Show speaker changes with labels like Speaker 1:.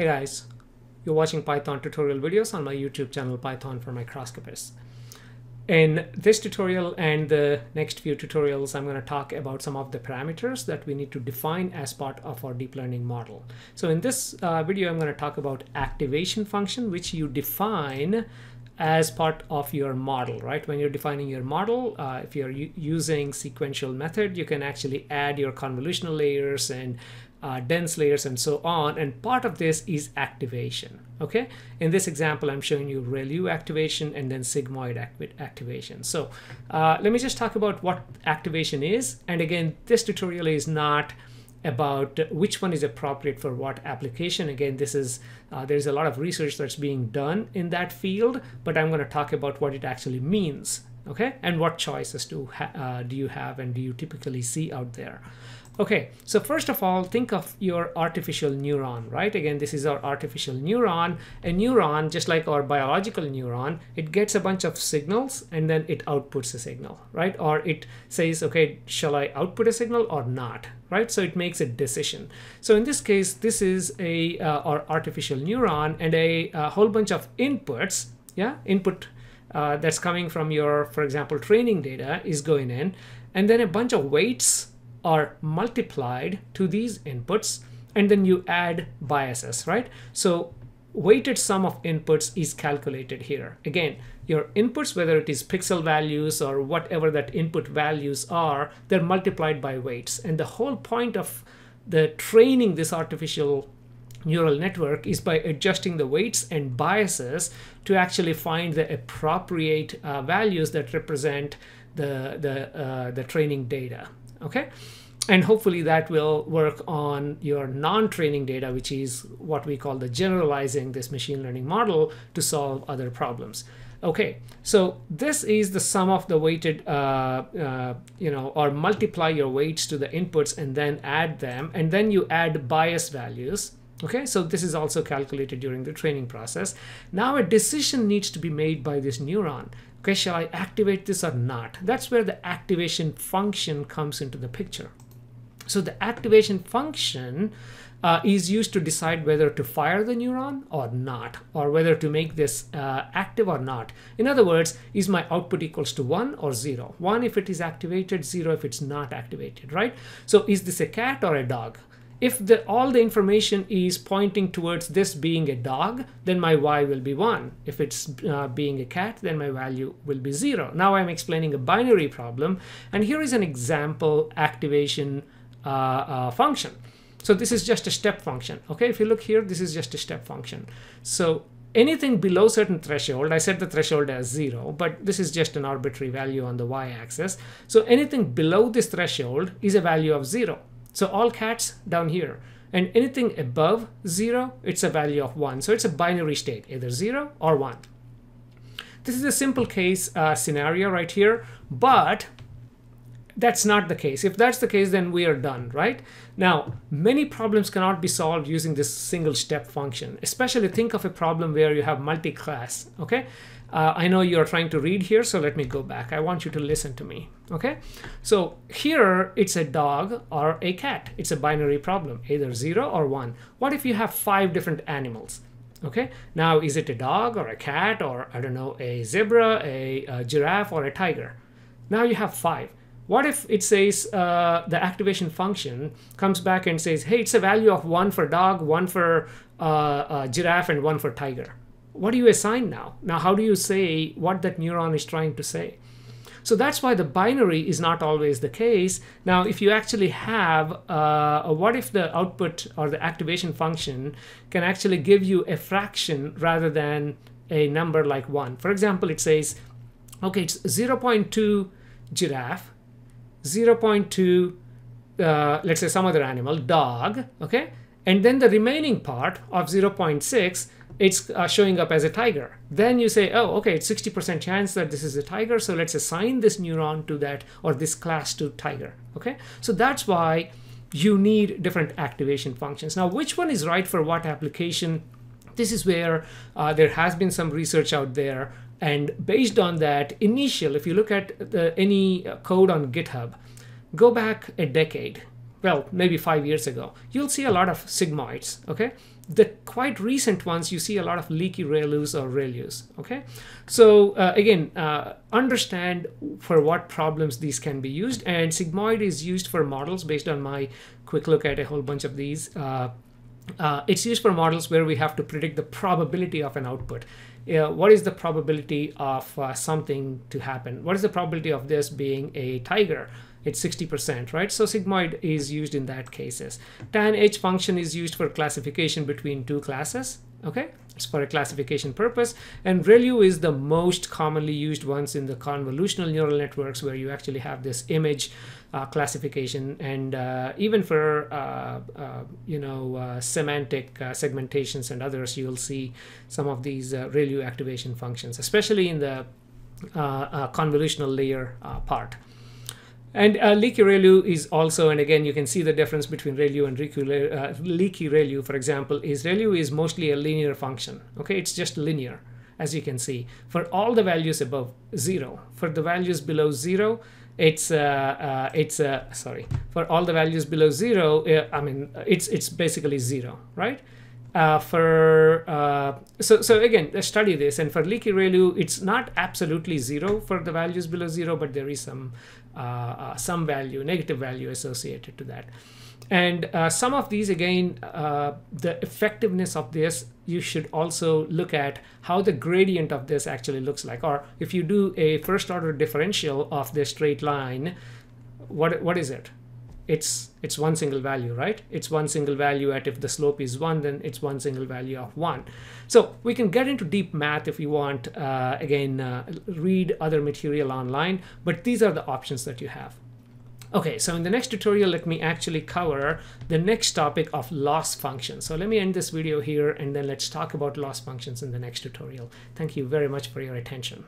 Speaker 1: Hey guys, you're watching Python tutorial videos on my YouTube channel Python for Microscopists. In this tutorial and the next few tutorials, I'm going to talk about some of the parameters that we need to define as part of our deep learning model. So in this uh, video, I'm going to talk about activation function, which you define as part of your model, right? When you're defining your model, uh, if you're using sequential method, you can actually add your convolutional layers and uh, dense layers and so on. And part of this is activation. Okay. In this example, I'm showing you ReLU activation and then sigmoid activation. So uh, let me just talk about what activation is. And again, this tutorial is not about which one is appropriate for what application. Again, this is uh, there's a lot of research that's being done in that field, but I'm going to talk about what it actually means. Okay, and what choices do uh, do you have and do you typically see out there? Okay, so first of all, think of your artificial neuron, right? Again, this is our artificial neuron. A neuron, just like our biological neuron, it gets a bunch of signals and then it outputs a signal, right? Or it says, okay, shall I output a signal or not, right? So it makes a decision. So in this case, this is a uh, our artificial neuron and a, a, whole bunch of inputs, yeah, input uh, that's coming from your, for example, training data is going in, and then a bunch of weights are multiplied to these inputs and then you add biases, right? So weighted sum of inputs is calculated here. Again, your inputs, whether it is pixel values or whatever that input values are, they're multiplied by weights. And the whole point of the training this artificial neural network is by adjusting the weights and biases to actually find the appropriate uh, values that represent the, the, uh, the training data okay? And hopefully that will work on your non-training data which is what we call the generalizing this machine learning model to solve other problems. Okay so this is the sum of the weighted uh, uh, you know or multiply your weights to the inputs and then add them and then you add bias values okay so this is also calculated during the training process now a decision needs to be made by this neuron okay shall i activate this or not that's where the activation function comes into the picture so the activation function uh, is used to decide whether to fire the neuron or not, or whether to make this uh, active or not. In other words, is my output equals to 1 or 0? 1 if it is activated, 0 if it's not activated, right? So is this a cat or a dog? If the, all the information is pointing towards this being a dog, then my y will be 1. If it's uh, being a cat, then my value will be 0. Now I'm explaining a binary problem, and here is an example activation uh, uh, function. So this is just a step function. Okay, if you look here, this is just a step function. So anything below certain threshold, I set the threshold as 0, but this is just an arbitrary value on the y-axis. So anything below this threshold is a value of 0. So all cats down here. And anything above 0, it's a value of 1. So it's a binary state, either 0 or 1. This is a simple case uh, scenario right here, but that's not the case. If that's the case, then we are done, right? Now, many problems cannot be solved using this single step function, especially think of a problem where you have multi-class, okay? Uh, I know you're trying to read here, so let me go back. I want you to listen to me, okay? So here it's a dog or a cat. It's a binary problem, either zero or one. What if you have five different animals? Okay, now is it a dog or a cat or I don't know, a zebra, a, a giraffe or a tiger? Now you have five. What if it says uh, the activation function comes back and says, hey, it's a value of one for dog, one for uh, uh, giraffe, and one for tiger? what do you assign now? Now, how do you say what that neuron is trying to say? So that's why the binary is not always the case. Now, if you actually have, uh, what if the output or the activation function can actually give you a fraction rather than a number like one? For example, it says, okay, it's 0.2 giraffe, 0.2, uh, let's say some other animal, dog, okay? And then the remaining part of 0.6 it's uh, showing up as a tiger. Then you say, oh, okay, it's 60% chance that this is a tiger, so let's assign this neuron to that or this class to tiger, okay? So that's why you need different activation functions. Now, which one is right for what application? This is where uh, there has been some research out there and based on that initial, if you look at the, any code on GitHub, go back a decade, well, maybe five years ago, you'll see a lot of sigmoids, okay? the quite recent ones, you see a lot of leaky ReLUs or ReLUs. Okay, so uh, again, uh, understand for what problems these can be used, and sigmoid is used for models based on my quick look at a whole bunch of these. Uh, uh, it's used for models where we have to predict the probability of an output. Uh, what is the probability of uh, something to happen? What is the probability of this being a tiger? It's 60%, right? So sigmoid is used in that cases. Tan H function is used for classification between two classes, okay? It's for a classification purpose. And ReLU is the most commonly used ones in the convolutional neural networks where you actually have this image uh, classification and uh, even for, uh, uh you know, uh, semantic uh, segmentations and others, you'll see some of these ReLU activation functions, especially in the convolutional layer part. And uh, leaky ReLU is also, and again, you can see the difference between ReLU and uh, leaky ReLU, for example, is ReLU is mostly a linear function. Okay, it's just linear, as you can see, for all the values above zero. For the values below zero, it's uh, uh, it's uh, sorry. For all the values below zero, uh, I mean, it's it's basically zero, right? Uh, for uh, so so again let's study this and for leaky ReLU it's not absolutely zero for the values below zero but there is some uh, uh, some value, negative value associated to that. And uh, some of these, again, the effectiveness of this, you should also look at how the gradient of this actually looks like. Or if you do a first order differential of this straight line, what what is it? It's it's one single value right? It's one single value at if the slope is one then it's one single value of one. So we can get into deep math if you want uh, again uh, read other material online but these are the options that you have. Okay so in the next tutorial let me actually cover the next topic of loss functions. So let me end this video here and then let's talk about loss functions in the next tutorial. Thank you very much for your attention